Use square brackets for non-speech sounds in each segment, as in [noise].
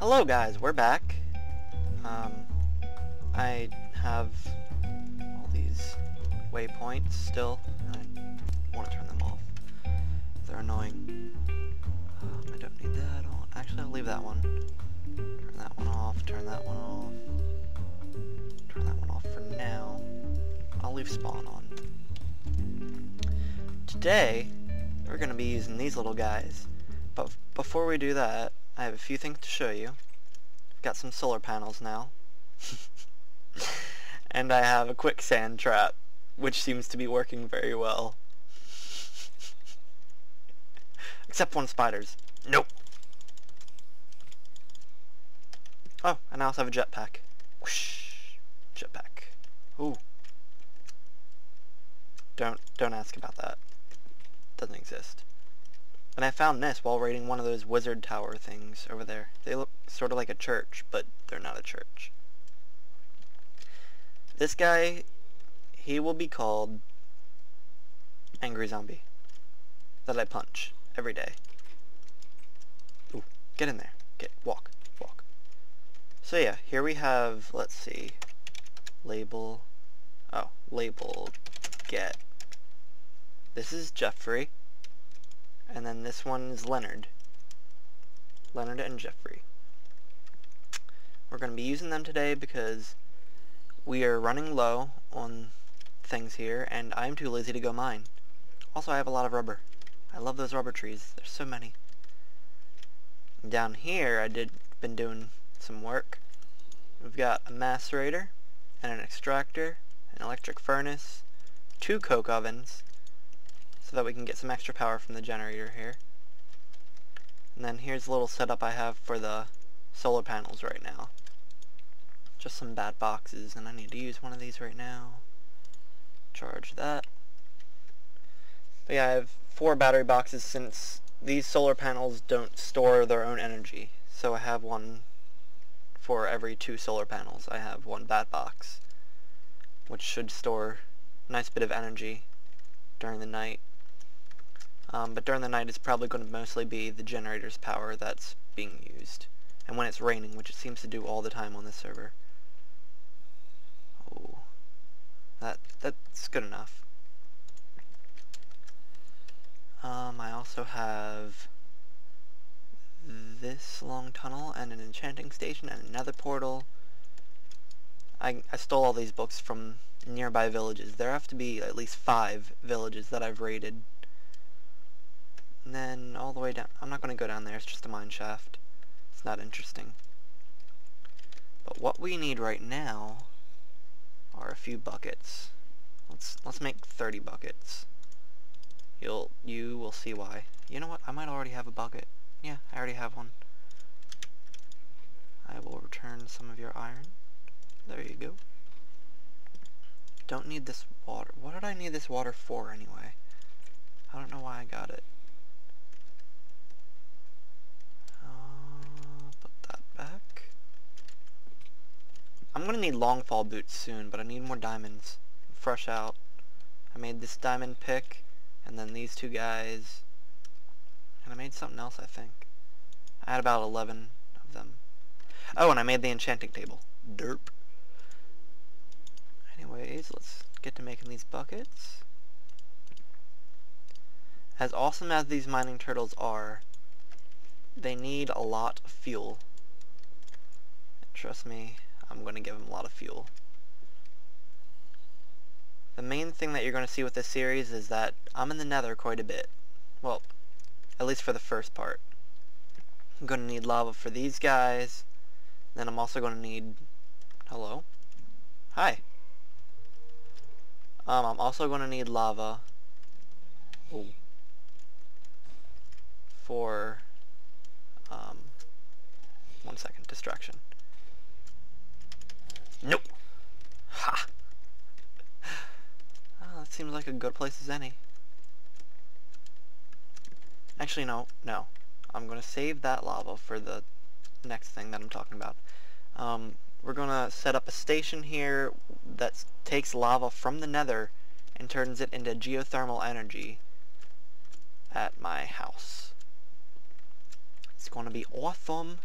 Hello guys, we're back. Um, I have all these waypoints still. I want to turn them off. They're annoying. Um, I don't need that on. Actually, I'll leave that one. Turn that one off, turn that one off. Turn that one off for now. I'll leave spawn on. Today, we're going to be using these little guys. But before we do that, I have a few things to show you. I've got some solar panels now. [laughs] and I have a quicksand trap, which seems to be working very well. [laughs] Except one spiders. Nope. Oh, and I also have a jetpack. Jetpack. Ooh. Don't don't ask about that. Doesn't exist. And I found this while raiding one of those wizard tower things over there. They look sort of like a church, but they're not a church. This guy, he will be called Angry Zombie. That I punch every day. Ooh, get in there. Get, walk, walk. So yeah, here we have, let's see, label, oh, label, get. This is Jeffrey. And then this one is Leonard. Leonard and Jeffrey. We're going to be using them today because we are running low on things here and I'm too lazy to go mine. Also I have a lot of rubber. I love those rubber trees. There's so many. Down here I did been doing some work. We've got a macerator and an extractor, an electric furnace, two coke ovens, so that we can get some extra power from the generator here. And then here's a little setup I have for the solar panels right now. Just some bat boxes, and I need to use one of these right now. Charge that. But yeah, I have four battery boxes since these solar panels don't store their own energy. So I have one for every two solar panels. I have one bat box, which should store a nice bit of energy during the night. Um, but during the night it's probably going to mostly be the generator's power that's being used. And when it's raining, which it seems to do all the time on this server. Oh, that that's good enough. Um, I also have this long tunnel and an enchanting station and another portal. I, I stole all these books from nearby villages. There have to be at least five villages that I've raided and then all the way down. I'm not going to go down there. It's just a mine shaft. It's not interesting. But what we need right now are a few buckets. Let's let's make 30 buckets. You'll you will see why. You know what? I might already have a bucket. Yeah, I already have one. I will return some of your iron. There you go. Don't need this water. What did I need this water for anyway? I don't know why I got it. I'm gonna need longfall boots soon, but I need more diamonds. Fresh out. I made this diamond pick, and then these two guys. And I made something else, I think. I had about 11 of them. Oh, and I made the enchanting table. Derp. Anyways, let's get to making these buckets. As awesome as these mining turtles are, they need a lot of fuel. Trust me, I'm going to give him a lot of fuel. The main thing that you're going to see with this series is that I'm in the nether quite a bit. Well, at least for the first part. I'm going to need lava for these guys. Then I'm also going to need... Hello? Hi. Um, I'm also going to need lava. Ooh. For... Um, one second, distraction. Nope. Ha! Oh, that seems like a good place as any. Actually, no, no. I'm going to save that lava for the next thing that I'm talking about. Um, we're going to set up a station here that takes lava from the nether and turns it into geothermal energy at my house. It's going to be awesome.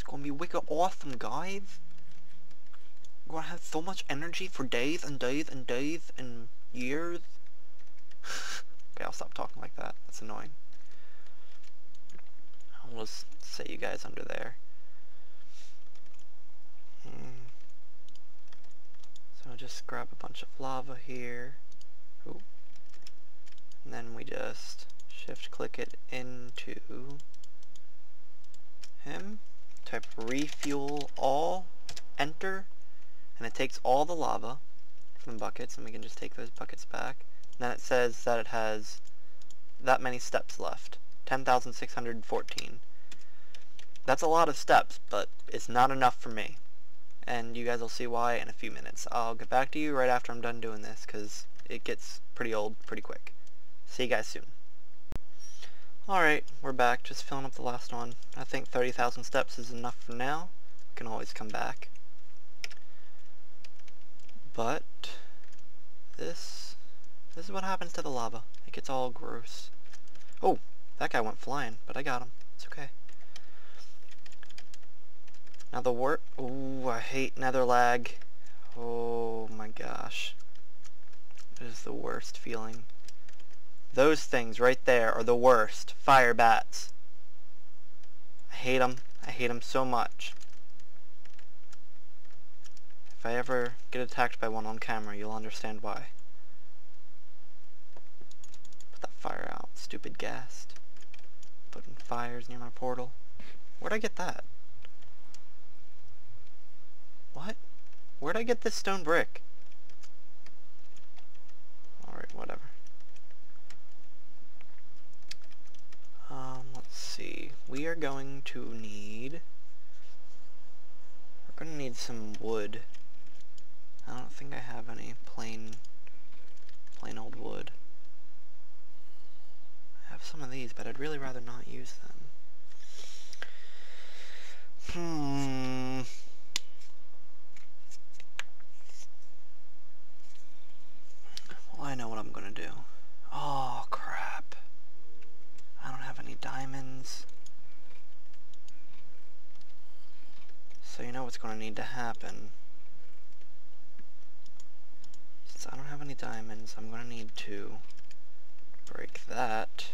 It's gonna be wicked awesome, guys. Gonna have so much energy for days and days and days and years. [laughs] okay, I'll stop talking like that. That's annoying. I'll just set you guys under there. Hmm. So just grab a bunch of lava here. Ooh. And then we just shift click it into him. Type refuel all, enter, and it takes all the lava from buckets, and we can just take those buckets back. And then it says that it has that many steps left. 10,614. That's a lot of steps, but it's not enough for me. And you guys will see why in a few minutes. I'll get back to you right after I'm done doing this, because it gets pretty old pretty quick. See you guys soon. Alright, we're back, just filling up the last one. I think 30,000 steps is enough for now. can always come back. But, this, this is what happens to the lava. It gets all gross. Oh, that guy went flying, but I got him. It's okay. Now the work, ooh, I hate nether lag. Oh my gosh. It is the worst feeling. Those things right there are the worst. Fire bats. I hate them. I hate them so much. If I ever get attacked by one on camera, you'll understand why. Put that fire out, stupid ghast. Putting fires near my portal. Where'd I get that? What? Where'd I get this stone brick? Alright, whatever. Um, let's see. We are going to need... We're going to need some wood. I don't think I have any plain, plain old wood. I have some of these, but I'd really rather not use them. Hmm... Well, I know what I'm gonna do. Oh, crap. I don't have any diamonds. So you know what's gonna need to happen. Since I don't have any diamonds, I'm gonna need to break that.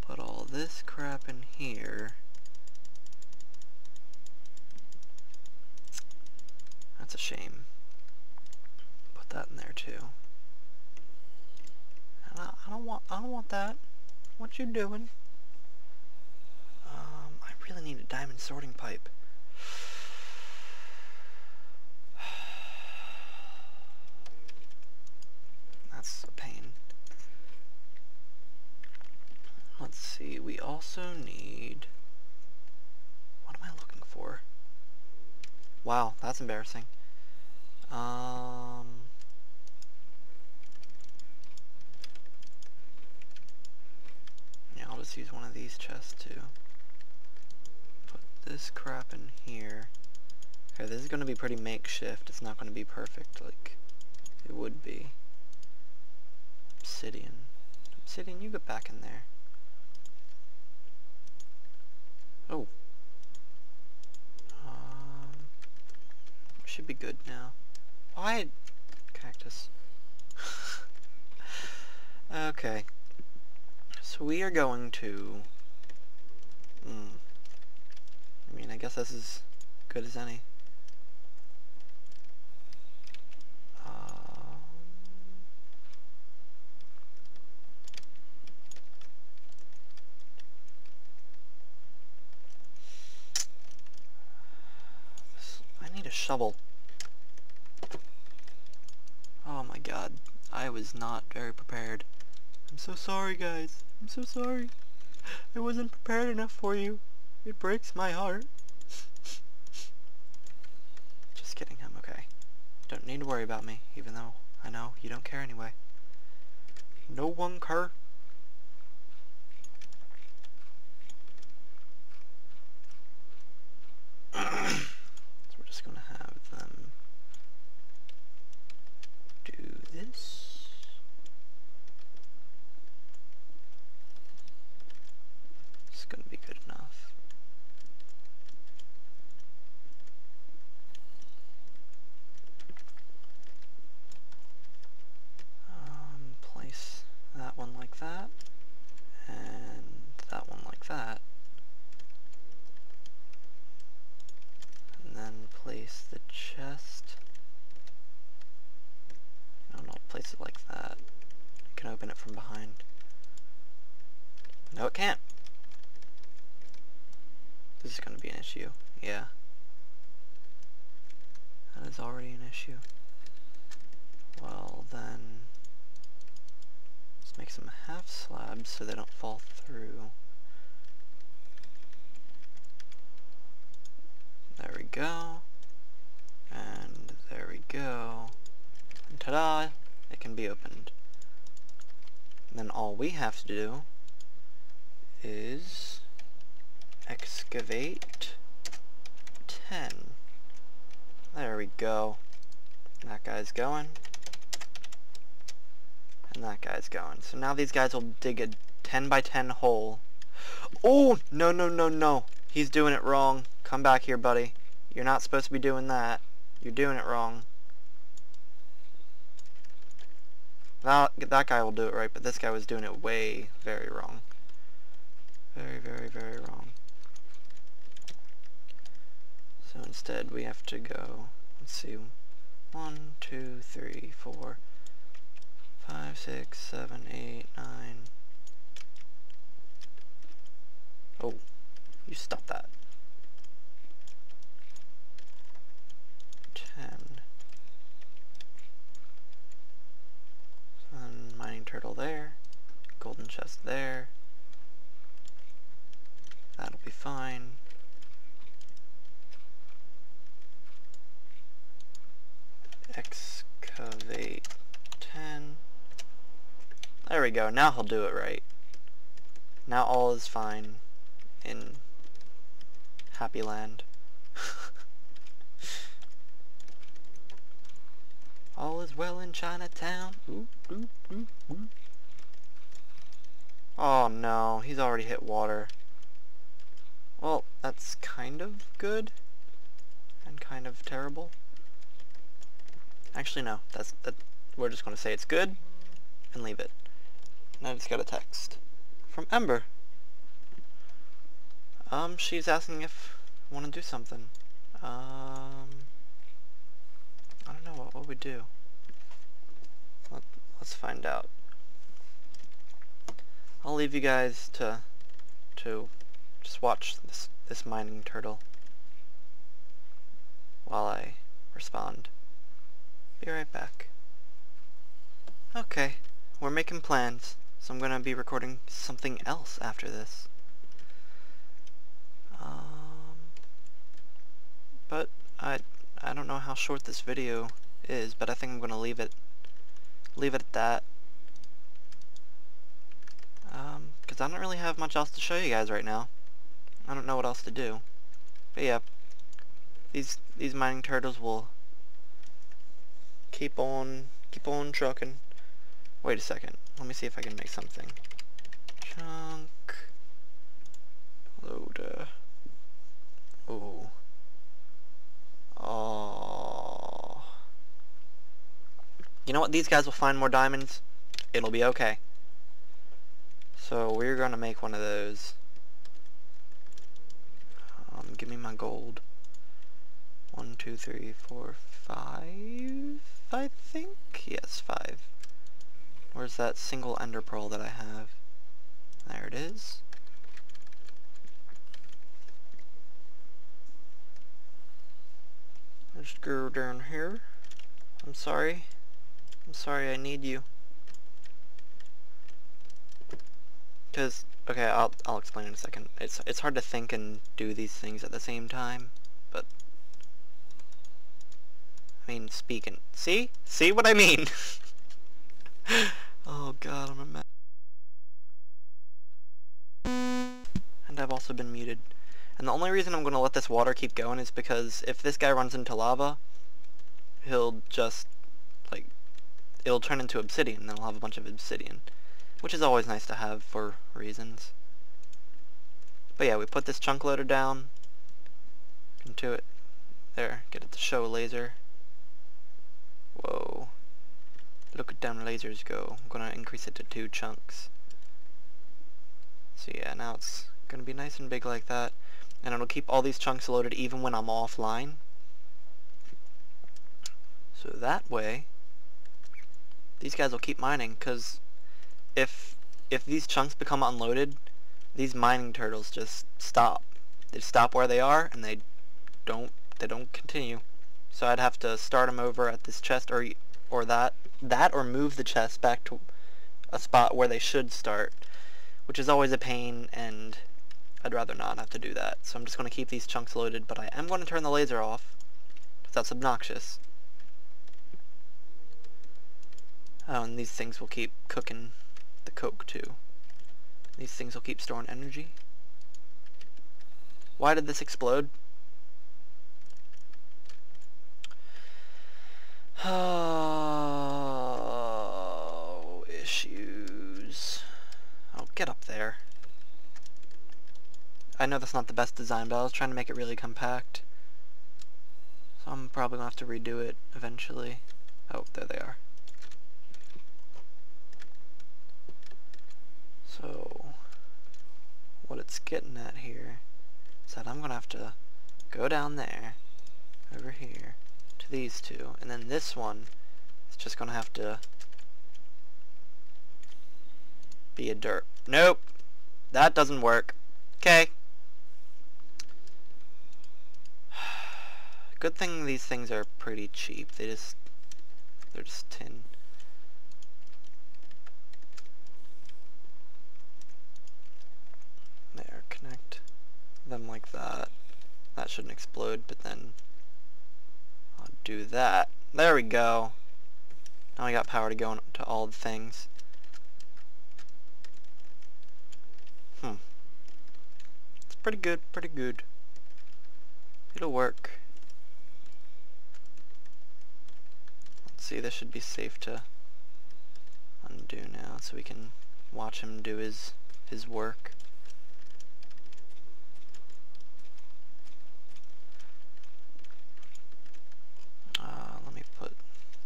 Put all this crap in here. That's a shame Put that in there too. And I, I don't want I don't want that. What you doing? Um, I really need a diamond sorting pipe. That's a pain. Let's see, we also need... What am I looking for? Wow, that's embarrassing. Um... just use one of these chests to Put this crap in here. Okay, this is going to be pretty makeshift. It's not going to be perfect like it would be. Obsidian. Obsidian, you get back in there. Oh. Um, should be good now. Why? Cactus. [laughs] okay. So we are going to... Hmm. I mean, I guess this is good as any. shovel. Oh my god, I was not very prepared. I'm so sorry guys, I'm so sorry. I wasn't prepared enough for you. It breaks my heart. Just kidding, I'm okay. Don't need to worry about me, even though I know you don't care anyway. No one care. [coughs] so we're just gonna Nice. Some half slabs so they don't fall through. There we go. And there we go. And ta-da! It can be opened. And then all we have to do is excavate 10. There we go. That guy's going. And that guy's going. So now these guys will dig a 10 by 10 hole. Oh, no, no, no, no. He's doing it wrong. Come back here, buddy. You're not supposed to be doing that. You're doing it wrong. That, that guy will do it right, but this guy was doing it way, very wrong. Very, very, very wrong. So instead we have to go, let's see, one, two, three, four, five, six, seven, eight, nine. Oh, you stop that. Ten. Then mining turtle there, golden chest there. That'll be fine. Excavate 10. There we go. Now he'll do it right. Now all is fine in Happy Land. [laughs] all is well in Chinatown. Ooh, ooh, ooh, oh no, he's already hit water. Well, that's kind of good and kind of terrible. Actually, no. That's that. We're just going to say it's good and leave it. And I just got a text from Ember. Um, she's asking if I want to do something. Um, I don't know what what we do. Let, let's find out. I'll leave you guys to to just watch this, this mining turtle while I respond. Be right back. Okay, we're making plans, so I'm gonna be recording something else after this. Um, but I I don't know how short this video is, but I think I'm gonna leave it leave it at that. Um, because I don't really have much else to show you guys right now. I don't know what else to do. But yeah, these these mining turtles will keep on keep on trucking. Wait a second. Let me see if I can make something. Chunk loader. Oh. Oh. You know what? These guys will find more diamonds. It'll be okay. So we're gonna make one of those. Um, give me my gold. One, two, three, four, five, I think? Yes, five. Where's that single ender pearl that I have? There it is. Just go down here. I'm sorry. I'm sorry I need you. Because Okay, I'll I'll explain in a second. It's it's hard to think and do these things at the same time, but I mean, speaking. See? See what I mean? [laughs] oh god, I'm a mess. And I've also been muted. And the only reason I'm going to let this water keep going is because if this guy runs into lava, he'll just, like, it'll turn into obsidian, and then I'll have a bunch of obsidian which is always nice to have for reasons. But yeah, we put this chunk loader down into it. There, get it to show a laser. Whoa. Look at them lasers go. I'm gonna increase it to two chunks. So yeah, now it's gonna be nice and big like that. And it'll keep all these chunks loaded even when I'm offline. So that way, these guys will keep mining, because if if these chunks become unloaded, these mining turtles just stop. They stop where they are and they don't they don't continue. So I'd have to start them over at this chest or or that that or move the chest back to a spot where they should start, which is always a pain and I'd rather not have to do that. So I'm just going to keep these chunks loaded, but I am going to turn the laser off because that's obnoxious. Oh, and these things will keep cooking the coke too. These things will keep storing energy. Why did this explode? [sighs] Oh, issues. Oh, get up there. I know that's not the best design, but I was trying to make it really compact. So I'm probably going to have to redo it eventually. Oh, there they are. So, what it's getting at here is that I'm going to have to go down there, over here, to these two, and then this one is just going to have to be a dirt. Nope! That doesn't work. Okay. Good thing these things are pretty cheap. They just, they're just tin. There, connect them like that. That shouldn't explode, but then I'll do that. There we go. Now I got power to go to all the things. Hmm. It's pretty good, pretty good. It'll work. See, this should be safe to undo now so we can watch him do his his work. Uh, let me put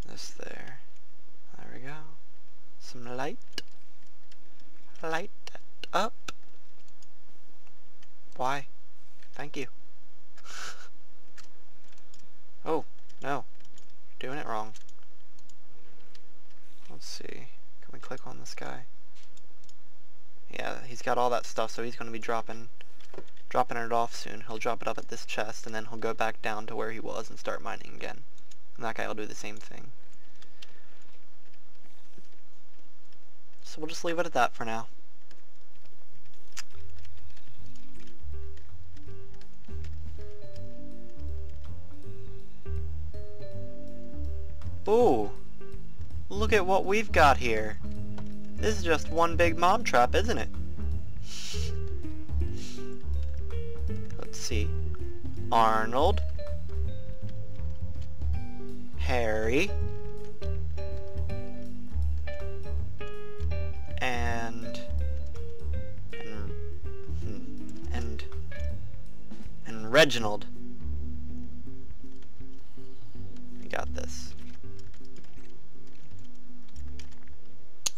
this there. There we go. Some light. Light it up. Why? Thank you. [laughs] oh, no. You're doing it wrong. Let's see. Can we click on this guy? Yeah, he's got all that stuff, so he's going to be dropping dropping it off soon. He'll drop it up at this chest, and then he'll go back down to where he was and start mining again. And that guy will do the same thing. So we'll just leave it at that for now. Ooh! Look at what we've got here. This is just one big mob trap, isn't it? Let's see. Arnold. Harry. And... And... Hmm, and... And Reginald.